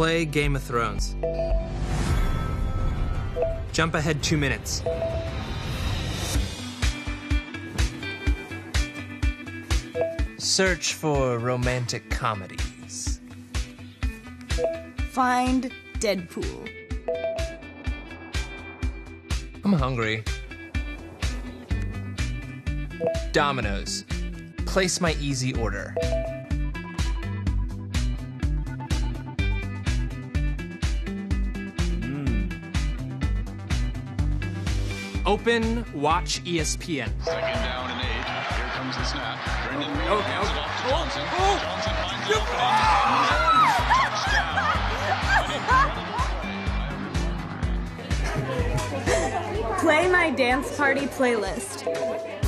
Play Game of Thrones. Jump ahead two minutes. Search for romantic comedies. Find Deadpool. I'm hungry. Domino's. Place my easy order. Open Watch ESPN. Second down and eight. Here comes the snap. Brendan oh, Reed Oh, hands oh, it off to oh, Johnson. oh. Johnson finds an opening. Touchdown. Play my dance party playlist.